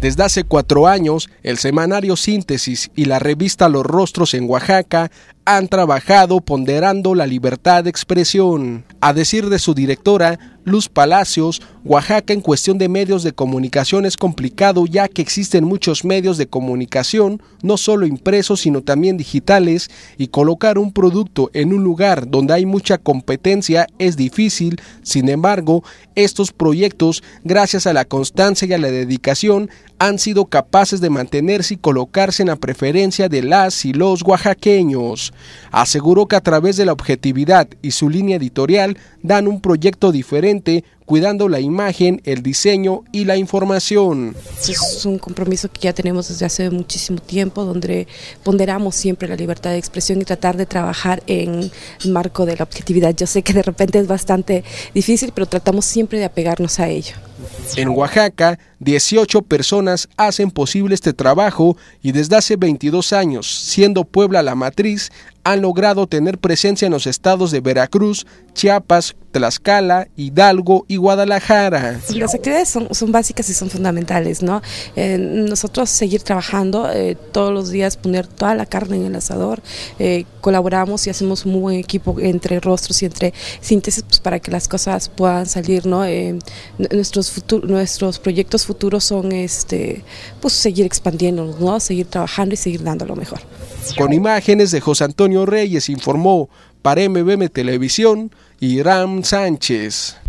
Desde hace cuatro años, el semanario Síntesis y la revista Los Rostros en Oaxaca han trabajado ponderando la libertad de expresión. A decir de su directora, Luz Palacios, Oaxaca en cuestión de medios de comunicación es complicado ya que existen muchos medios de comunicación, no solo impresos sino también digitales, y colocar un producto en un lugar donde hay mucha competencia es difícil, sin embargo, estos proyectos, gracias a la constancia y a la dedicación, han sido capaces de mantenerse y colocarse en la preferencia de las y los oaxaqueños. Aseguró que a través de la objetividad y su línea editorial dan un proyecto diferente cuidando la imagen, el diseño y la información. Es un compromiso que ya tenemos desde hace muchísimo tiempo, donde ponderamos siempre la libertad de expresión y tratar de trabajar en el marco de la objetividad. Yo sé que de repente es bastante difícil, pero tratamos siempre de apegarnos a ello. En Oaxaca, 18 personas hacen posible este trabajo y desde hace 22 años, siendo Puebla la matriz, han logrado tener presencia en los estados de Veracruz, Chiapas, Tlaxcala, Hidalgo y Guadalajara. Las actividades son, son básicas y son fundamentales, ¿no? Eh, nosotros seguir trabajando eh, todos los días, poner toda la carne en el asador, eh, colaboramos y hacemos un muy buen equipo entre rostros y entre síntesis pues, para que las cosas puedan salir, ¿no? nuestros, nuestros proyectos futuros son este, pues seguir expandiéndonos, ¿no? Seguir trabajando y seguir dando lo mejor. Con imágenes de José Antonio Reyes informó para MBM Televisión Ram Sánchez.